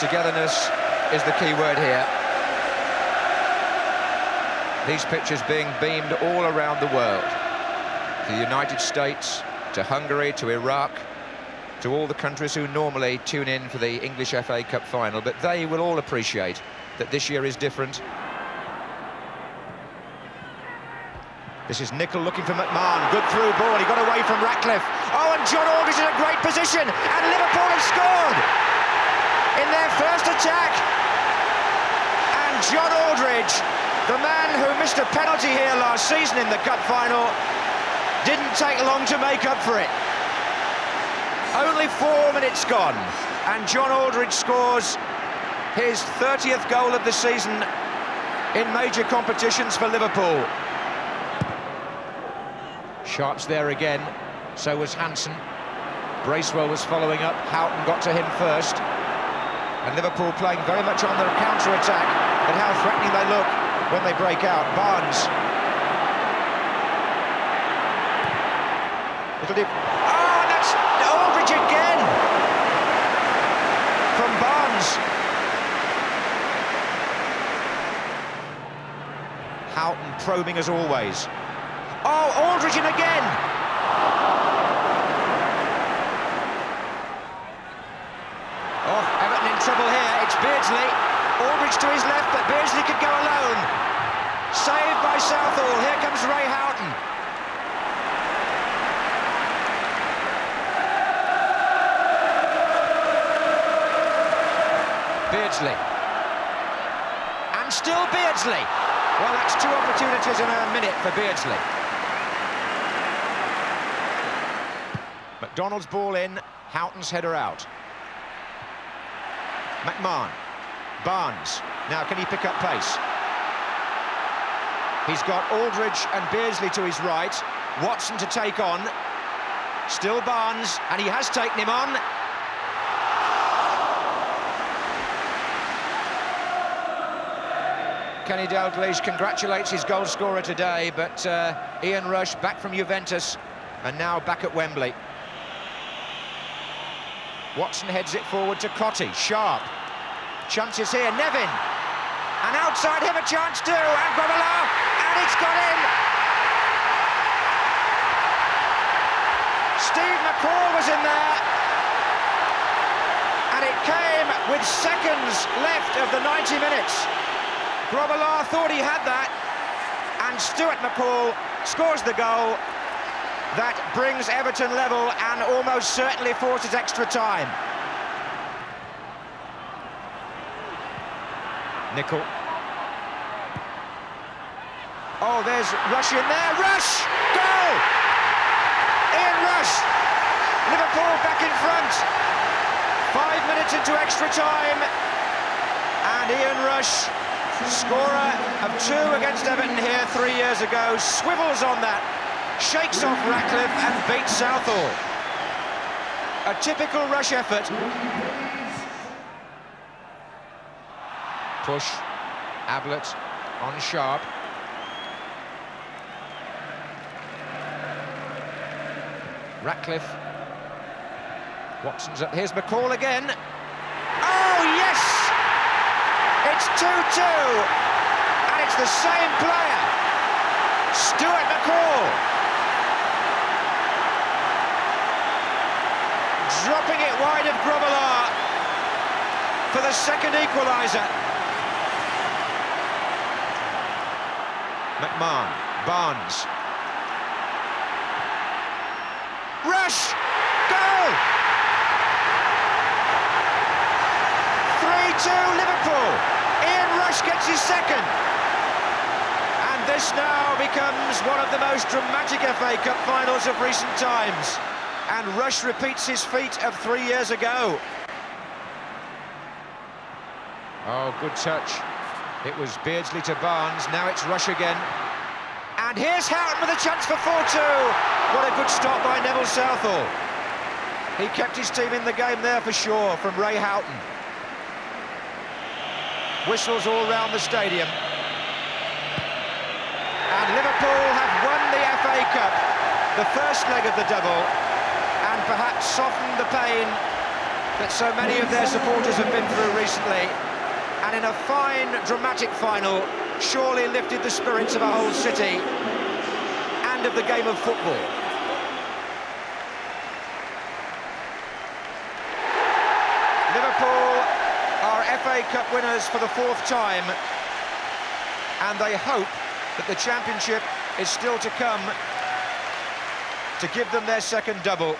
Togetherness is the key word here. These pictures being beamed all around the world. To the United States, to Hungary, to Iraq, to all the countries who normally tune in for the English FA Cup final, but they will all appreciate that this year is different. This is Nicol looking for McMahon, good through ball, he got away from Ratcliffe. Oh, and John Aldridge in a great position, and Liverpool have scored in their first attack. And John Aldridge, the man who missed a penalty here last season in the cup final, didn't take long to make up for it. Only four minutes gone, and John Aldridge scores his 30th goal of the season in major competitions for Liverpool. Sharp's there again, so was Hansen. Bracewell was following up, Houghton got to him first. And Liverpool playing very much on their counter-attack, but how threatening they look when they break out. Barnes. Little deep. Oh, ah, that's Aldridge again! From Barnes. Houghton probing as always. Oh, Aldridge in again! Oh, Everton in trouble here. It's Beardsley. Aldridge to his left, but Beardsley could go alone. Saved by Southall. Here comes Ray Houghton. Beardsley. And still Beardsley. Well, that's two opportunities in a minute for Beardsley. McDonald's ball in, Houghton's header out. McMahon, Barnes, now can he pick up pace? He's got Aldridge and Beardsley to his right, Watson to take on, still Barnes, and he has taken him on. Kenny Dalglish congratulates his goal scorer today, but uh, Ian Rush back from Juventus and now back at Wembley. Watson heads it forward to Cottee, Sharp. Chances here, Nevin. And outside him a chance too, and Grobbelaar, and it's got in! Steve McCall was in there. And it came with seconds left of the 90 minutes. Grobbelaar thought he had that, and Stuart McCall scores the goal that brings Everton level and almost certainly forces extra time. Nicol. Oh, there's Rush in there. Rush! Goal! Ian Rush! Liverpool back in front. Five minutes into extra time. And Ian Rush Scorer of two against Everton here three years ago, swivels on that, shakes off Ratcliffe and beats Southall. A typical Rush effort. Push, Ablett on Sharp. Ratcliffe. Watson's up. Here's McCall again. Oh, yes! It's 2-2, and it's the same player, Stuart McCall. Dropping it wide of Grobbelaar for the second equaliser. McMahon, Barnes. Rush! Goal! 3-2 Liverpool. Ian Rush gets his second. And this now becomes one of the most dramatic FA Cup finals of recent times. And Rush repeats his feat of three years ago. Oh, good touch. It was Beardsley to Barnes, now it's Rush again. And here's Houghton with a chance for 4-2. What a good stop by Neville Southall. He kept his team in the game there for sure from Ray Houghton. Whistles all round the stadium. And Liverpool have won the FA Cup, the first leg of the double, and perhaps softened the pain that so many of their supporters have been through recently, and in a fine, dramatic final, surely lifted the spirits of a whole city and of the game of football. Liverpool are FA Cup winners for the fourth time, and they hope that the championship is still to come to give them their second double.